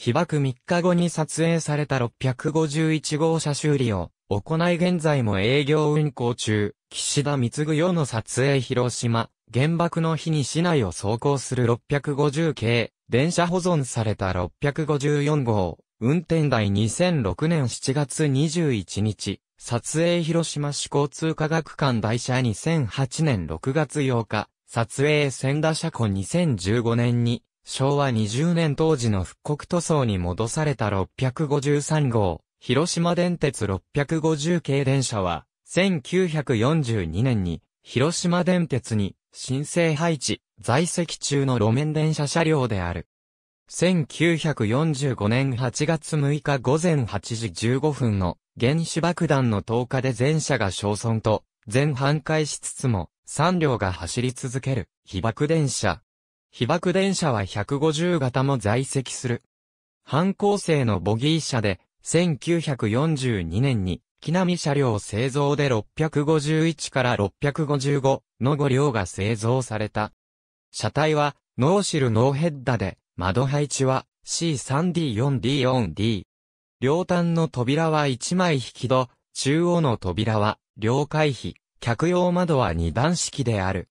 被爆3日後に撮影された651号車修理を行い現在も営業運行中、岸田貢世の撮影広島、原爆の日に市内を走行する650系、電車保存された654号、運転台2006年7月21日、撮影広島市交通科学館台車2008年6月8日、撮影千田車庫2015年に、昭和20年当時の復刻塗装に戻された653号、広島電鉄650系電車は、1942年に、広島電鉄に、新生配置、在籍中の路面電車車両である。1945年8月6日午前8時15分の原子爆弾の投下で全車が焼損と全半壊しつつも3両が走り続ける被爆電車。被爆電車は150型も在籍する。反抗性のボギー車で1942年に木並車両製造で651から655の5両が製造された。車体はノーシルノーヘッダで窓配置は C3D4D4D。両端の扉は1枚引き戸、中央の扉は両回避、客用窓は2段式である。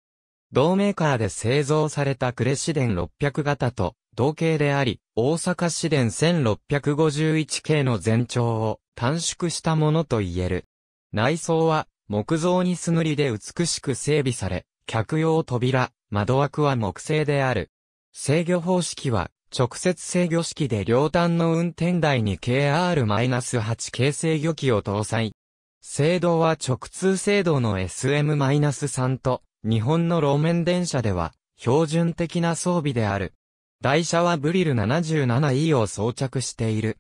同メーカーで製造されたクレシデン600型と同型であり、大阪市電1651系の全長を短縮したものと言える。内装は木造にす塗りで美しく整備され、客用扉、窓枠は木製である。制御方式は、直接制御式で両端の運転台に KR-8 系制御機を搭載。制動は直通制動の SM-3 と、日本の路面電車では、標準的な装備である。台車はブリル 77E を装着している。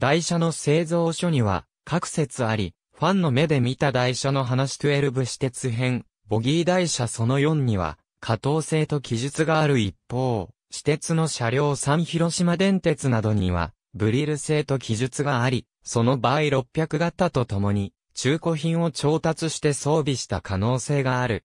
台車の製造所には、各説あり、ファンの目で見た台車の話12私鉄編、ボギー台車その4には、可当性と記述がある一方、私鉄の車両3広島電鉄などには、ブリル製と記述があり、その場合600型とともに、中古品を調達して装備した可能性がある。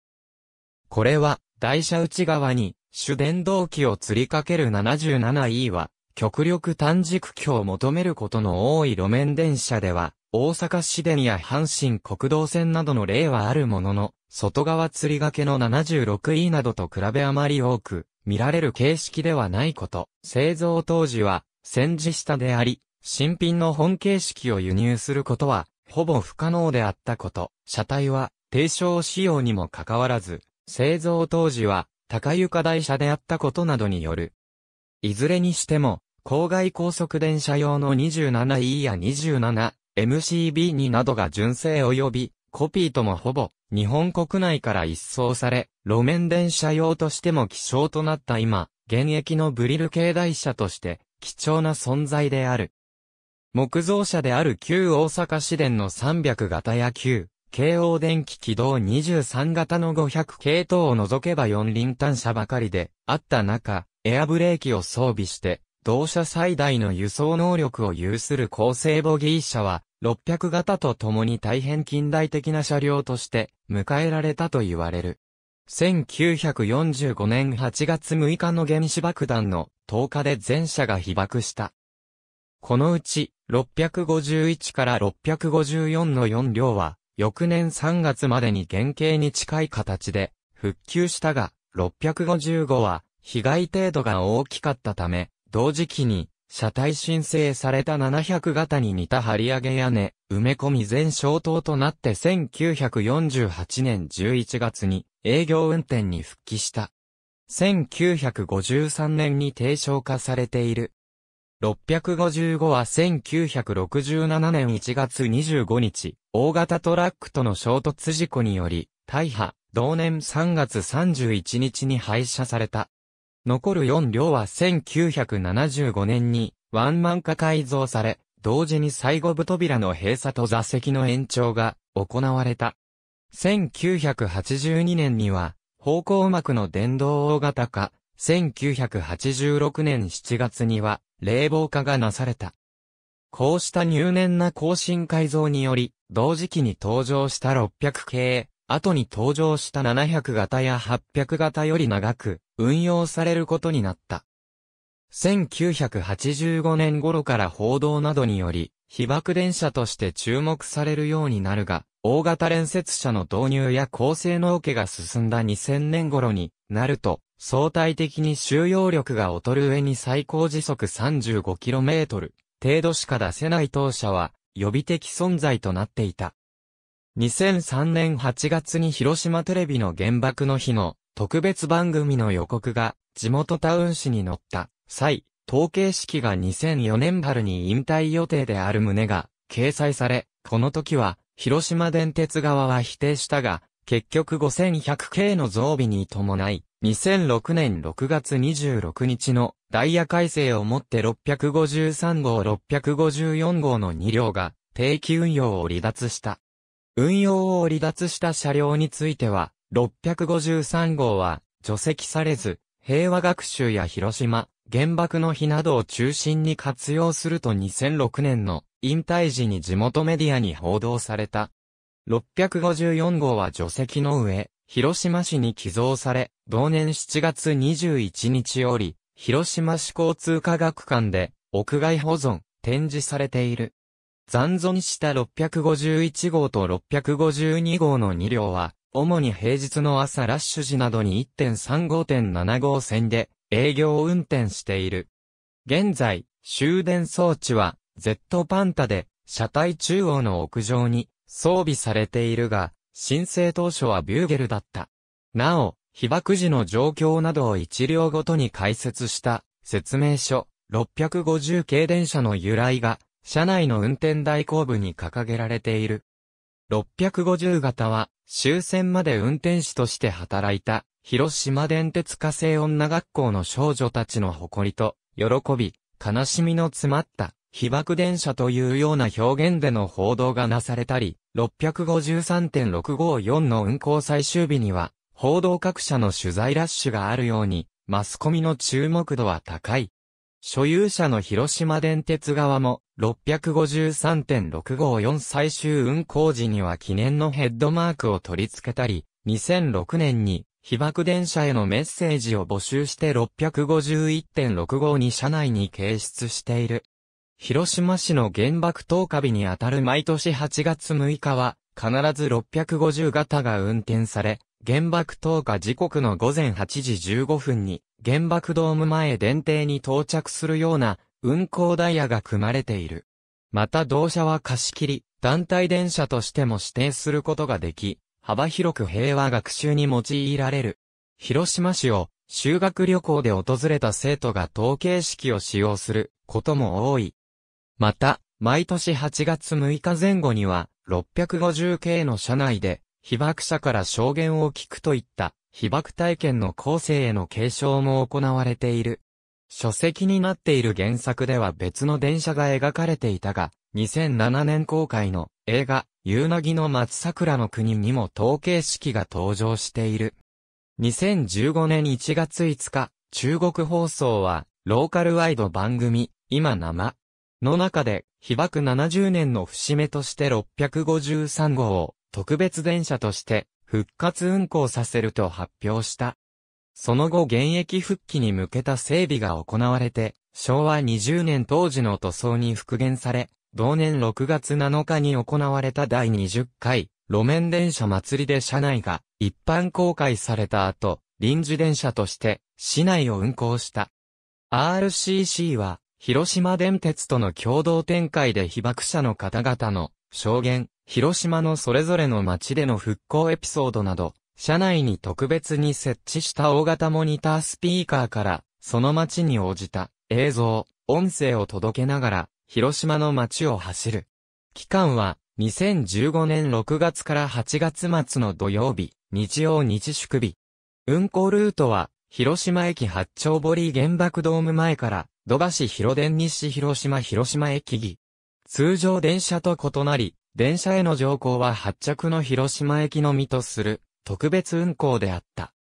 これは、台車内側に、主電動機を吊りかける 77E は、極力短軸距を求めることの多い路面電車では、大阪市電や阪神国道線などの例はあるものの、外側吊り掛けの 76E などと比べあまり多く、見られる形式ではないこと。製造当時は、戦時下であり、新品の本形式を輸入することは、ほぼ不可能であったこと。車体は、低床仕様にもかかわらず、製造当時は、高床台車であったことなどによる。いずれにしても、郊外高速電車用の 27E や 27MCB2 などが純正及び、コピーともほぼ日本国内から一掃され、路面電車用としても希少となった今、現役のブリル系台車として貴重な存在である。木造車である旧大阪市電の300型や旧、京王電気軌道23型の500系統を除けば4輪単車ばかりであった中、エアブレーキを装備して、同社最大の輸送能力を有する高性ボギー車は、600型と共に大変近代的な車両として迎えられたと言われる。1945年8月6日の原子爆弾の10日で全車が被爆した。このうち651から654の4両は翌年3月までに原型に近い形で復旧したが655は被害程度が大きかったため同時期に車体申請された700型に似た張り上げ屋根、埋め込み全消灯となって1948年11月に営業運転に復帰した。1953年に低消化されている。655は1967年1月25日、大型トラックとの衝突事故により、大破、同年3月31日に廃車された。残る4両は1975年にワンマン化改造され、同時に最後部扉の閉鎖と座席の延長が行われた。1982年には方向幕の電動大型化、1986年7月には冷房化がなされた。こうした入念な更新改造により、同時期に登場した600系、後に登場した700型や800型より長く運用されることになった。1985年頃から報道などにより、被爆電車として注目されるようになるが、大型連接車の導入や高性能化が進んだ2000年頃になると、相対的に収容力が劣る上に最高時速 35km 程度しか出せない当社は予備的存在となっていた。2003年8月に広島テレビの原爆の日の特別番組の予告が地元タウン市に載った際、統計式が2004年春に引退予定である旨が掲載され、この時は広島電鉄側は否定したが、結局5100系の増備に伴い、2006年6月26日のダイヤ改正をもって653号654号の2両が定期運用を離脱した。運用を離脱した車両については、653号は除籍されず、平和学習や広島、原爆の日などを中心に活用すると2006年の引退時に地元メディアに報道された。654号は除籍の上、広島市に寄贈され、同年7月21日より、広島市交通科学館で、屋外保存、展示されている。残存した651号と652号の2両は、主に平日の朝ラッシュ時などに1.35.7号線で営業運転している。現在、終電装置は Z パンタで車体中央の屋上に装備されているが、申請当初はビューゲルだった。なお、被爆時の状況などを一両ごとに解説した説明書650系電車の由来が車内の運転代行部に掲げられている。650型は終戦まで運転士として働いた広島電鉄火星女学校の少女たちの誇りと喜び、悲しみの詰まった被爆電車というような表現での報道がなされたり、653.654の運行最終日には、報道各社の取材ラッシュがあるように、マスコミの注目度は高い。所有者の広島電鉄側も、653.654最終運行時には記念のヘッドマークを取り付けたり、2006年に被爆電車へのメッセージを募集して651.65に車内に掲出している。広島市の原爆投下日にあたる毎年8月6日は、必ず650型が運転され、原爆投下時刻の午前8時15分に、原爆ドーム前電停に到着するような運行ダイヤが組まれている。また同社は貸し切り、団体電車としても指定することができ、幅広く平和学習に用いられる。広島市を修学旅行で訪れた生徒が統計式を使用することも多い。また、毎年8月6日前後には、650系の車内で、被爆者から証言を聞くといった、被爆体験の後世への継承も行われている。書籍になっている原作では別の電車が描かれていたが、2007年公開の映画、夕凪の松桜の国にも統計式が登場している。2015年1月5日、中国放送は、ローカルワイド番組、今生、の中で、被爆70年の節目として653号を特別電車として復活運行させると発表した。その後現役復帰に向けた整備が行われて、昭和20年当時の塗装に復元され、同年6月7日に行われた第20回路面電車祭りで車内が一般公開された後、臨時電車として市内を運行した。RCC は広島電鉄との共同展開で被爆者の方々の証言、広島のそれぞれの街での復興エピソードなど、車内に特別に設置した大型モニタースピーカーから、その街に応じた映像、音声を届けながら、広島の街を走る。期間は、2015年6月から8月末の土曜日、日曜日祝日。運行ルートは、広島駅八丁堀原爆ドーム前から、土橋広電西広島広島駅儀。通常電車と異なり、電車への乗降は発着の広島駅のみとする特別運行であった。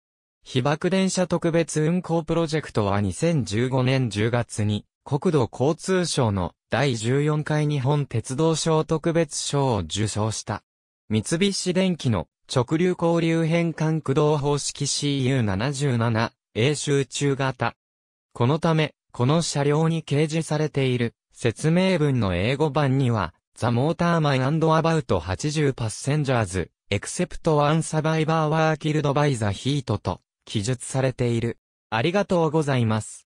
被爆電車特別運行プロジェクトは2015年10月に国土交通省の第14回日本鉄道賞特別賞を受賞した。三菱電機の直流交流変換駆動方式 CU77 英州中型このため、この車両に掲示されている説明文の英語版には、The Motor Man and About 80 Passengers, Except One Survivor Were Killed by the Heat と記述されている。ありがとうございます。